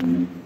Mm-hmm.